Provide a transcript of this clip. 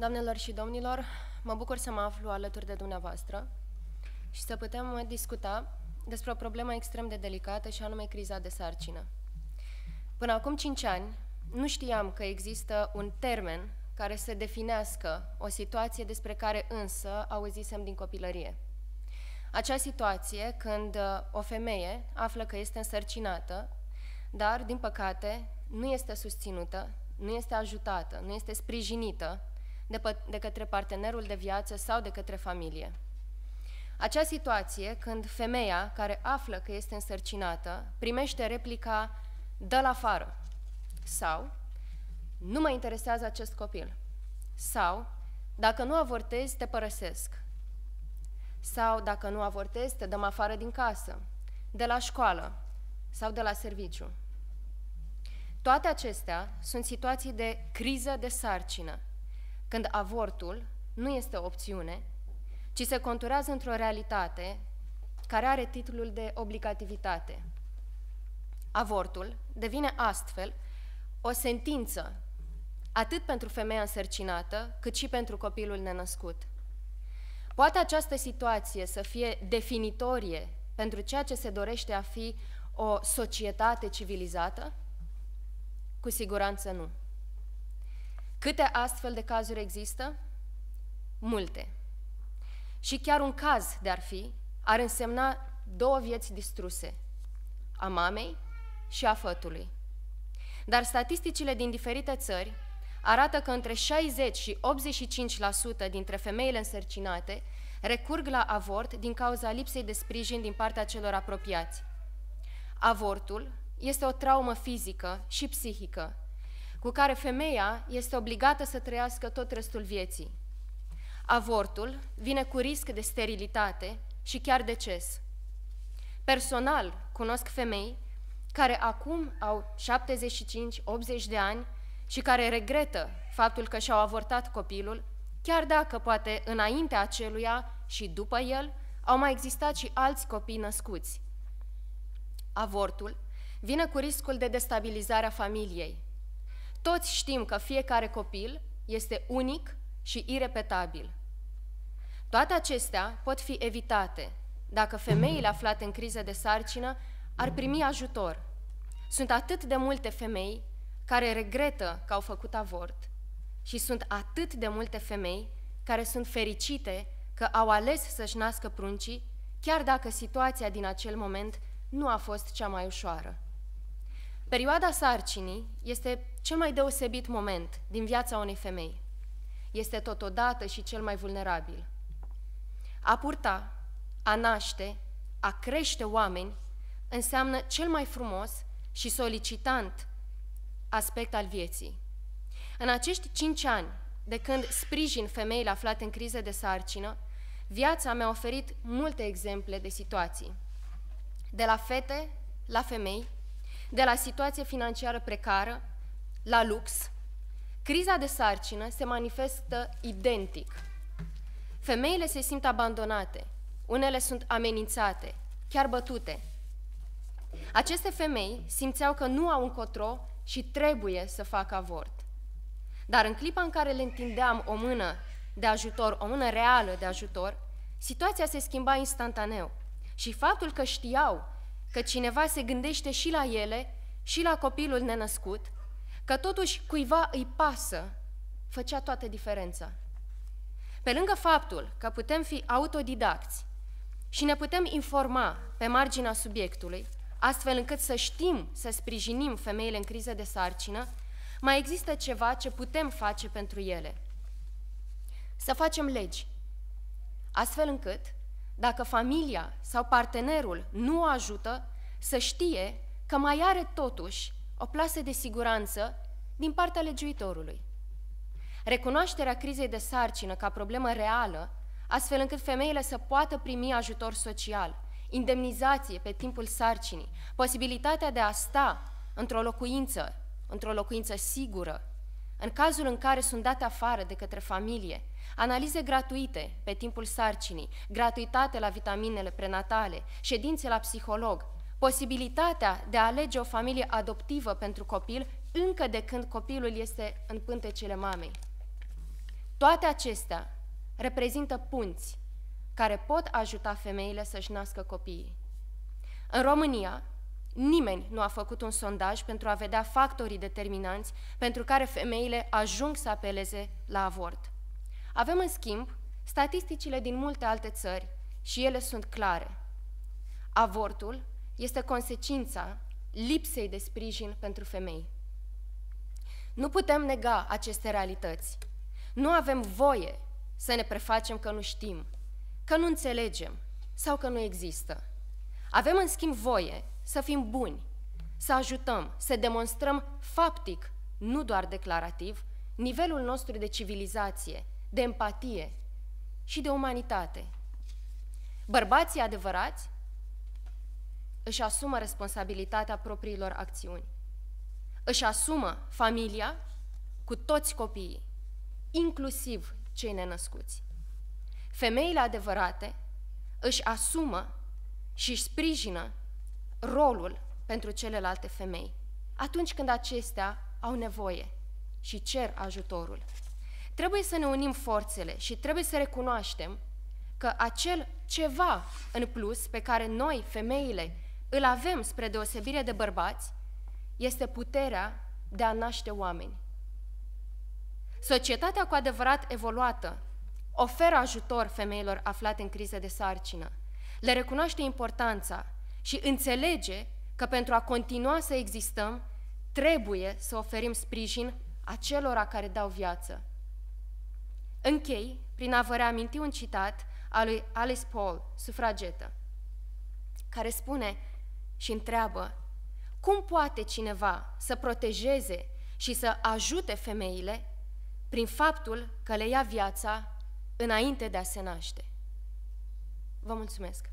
Doamnelor și domnilor, mă bucur să mă aflu alături de dumneavoastră și să putem discuta despre o problemă extrem de delicată și anume criza de sarcină. Până acum 5 ani, nu știam că există un termen care să definească o situație despre care însă auzisem din copilărie. Acea situație când o femeie află că este însărcinată, dar, din păcate, nu este susținută, nu este ajutată, nu este sprijinită de, de către partenerul de viață sau de către familie. Acea situație, când femeia care află că este însărcinată primește replica dă la afară sau nu mă interesează acest copil sau dacă nu avortezi, te părăsesc sau dacă nu avortezi, te dăm afară din casă, de la școală sau de la serviciu. Toate acestea sunt situații de criză de sarcină, când avortul nu este o opțiune, ci se conturează într-o realitate care are titlul de obligativitate. Avortul devine astfel o sentință atât pentru femeia însărcinată, cât și pentru copilul nenăscut. Poate această situație să fie definitorie pentru ceea ce se dorește a fi o societate civilizată? Cu siguranță nu. Câte astfel de cazuri există? Multe. Și chiar un caz de-ar fi, ar însemna două vieți distruse, a mamei și a fătului. Dar statisticile din diferite țări arată că între 60 și 85% dintre femeile însărcinate recurg la avort din cauza lipsei de sprijin din partea celor apropiați. Avortul este o traumă fizică și psihică, cu care femeia este obligată să trăiască tot restul vieții. Avortul vine cu risc de sterilitate și chiar deces. Personal cunosc femei care acum au 75-80 de ani și care regretă faptul că și-au avortat copilul, chiar dacă poate înaintea aceluia și după el au mai existat și alți copii născuți. Avortul vine cu riscul de destabilizare a familiei. Toți știm că fiecare copil este unic și irepetabil. Toate acestea pot fi evitate dacă femeile aflate în criză de sarcină ar primi ajutor. Sunt atât de multe femei care regretă că au făcut avort și sunt atât de multe femei care sunt fericite că au ales să-și nască pruncii, chiar dacă situația din acel moment nu a fost cea mai ușoară. Perioada sarcinii este cel mai deosebit moment din viața unei femei. Este totodată și cel mai vulnerabil. A purta, a naște, a crește oameni înseamnă cel mai frumos și solicitant aspect al vieții. În acești cinci ani, de când sprijin femeile aflate în criză de sarcină, viața mi-a oferit multe exemple de situații. De la fete la femei, de la situație financiară precară la lux, criza de sarcină se manifestă identic. Femeile se simt abandonate, unele sunt amenințate, chiar bătute. Aceste femei simțeau că nu au încotro și trebuie să facă avort. Dar în clipa în care le întindeam o mână de ajutor, o mână reală de ajutor, situația se schimba instantaneu. Și faptul că știau că cineva se gândește și la ele și la copilul nenăscut, că totuși cuiva îi pasă, făcea toată diferența. Pe lângă faptul că putem fi autodidacți și ne putem informa pe marginea subiectului, astfel încât să știm să sprijinim femeile în criză de sarcină, mai există ceva ce putem face pentru ele. Să facem legi, astfel încât, dacă familia sau partenerul nu o ajută, să știe că mai are totuși o plasă de siguranță din partea legiuitorului. Recunoașterea crizei de sarcină ca problemă reală, astfel încât femeile să poată primi ajutor social, indemnizație pe timpul sarcinii, posibilitatea de a sta într-o locuință, într-o locuință sigură, în cazul în care sunt date afară de către familie, analize gratuite pe timpul sarcinii, gratuitate la vitaminele prenatale, ședințe la psiholog, posibilitatea de a alege o familie adoptivă pentru copil încă de când copilul este în pântecele mamei. Toate acestea reprezintă punți care pot ajuta femeile să-și nască copiii. În România, nimeni nu a făcut un sondaj pentru a vedea factorii determinanți pentru care femeile ajung să apeleze la avort. Avem, în schimb, statisticile din multe alte țări și ele sunt clare. Avortul este consecința lipsei de sprijin pentru femei. Nu putem nega aceste realități. Nu avem voie să ne prefacem că nu știm, că nu înțelegem sau că nu există. Avem, în schimb, voie să fim buni, să ajutăm, să demonstrăm faptic, nu doar declarativ, nivelul nostru de civilizație, de empatie și de umanitate. Bărbații adevărați își asumă responsabilitatea propriilor acțiuni. Își asumă familia cu toți copiii, inclusiv cei nenăscuți. Femeile adevărate își asumă și își sprijină rolul pentru celelalte femei, atunci când acestea au nevoie și cer ajutorul. Trebuie să ne unim forțele și trebuie să recunoaștem că acel ceva în plus pe care noi, femeile, îl avem spre deosebire de bărbați, este puterea de a naște oameni. Societatea cu adevărat evoluată oferă ajutor femeilor aflate în criză de sarcină, le recunoaște importanța și înțelege că pentru a continua să existăm, trebuie să oferim sprijin acelora care dau viață. Închei prin a vă reaminti un citat al lui Alice Paul, sufragetă, care spune și întreabă cum poate cineva să protejeze și să ajute femeile prin faptul că le ia viața înainte de a se naște. Vă mulțumesc!